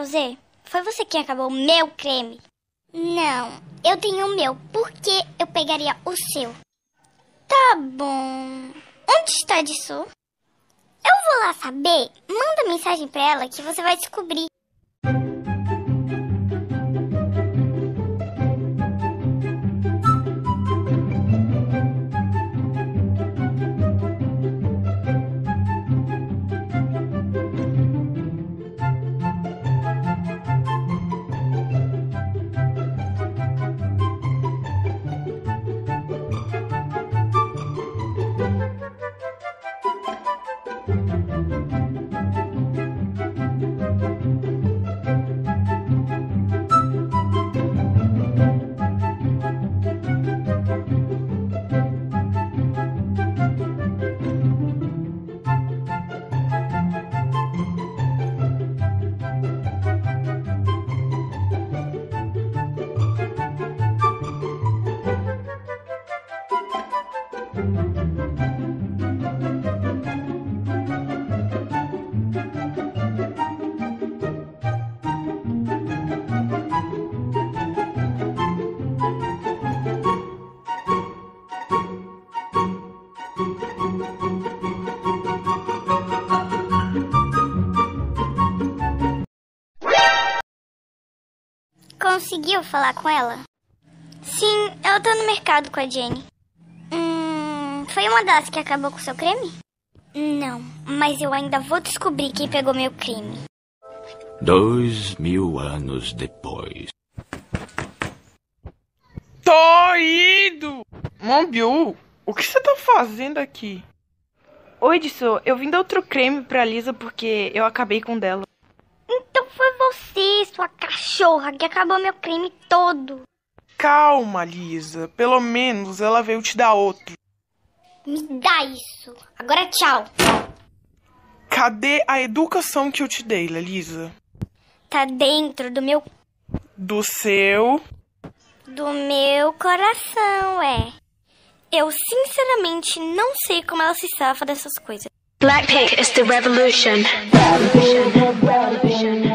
usei? Foi você quem acabou o meu creme. Não, eu tenho o meu. Por que eu pegaria o seu? Tá bom. Onde está disso? Eu vou lá saber. Manda mensagem pra ela que você vai descobrir. Conseguiu falar com ela? Sim, ela tá no mercado com a Jenny. Foi uma das que acabou com seu creme? Não, mas eu ainda vou descobrir quem pegou meu creme. Dois mil anos depois. Tô indo! Mombiu, o que você tá fazendo aqui? Oi, Edson, eu vim dar outro creme pra Lisa porque eu acabei com o dela. Então foi você, sua cachorra, que acabou meu creme todo. Calma, Lisa. Pelo menos ela veio te dar outro. Me dá isso. Agora tchau. Cadê a educação que eu te dei, Lisa? Tá dentro do meu. Do seu. Do meu coração, é. Eu sinceramente não sei como ela se safa dessas coisas. Blackpink is the revolution. revolution. revolution.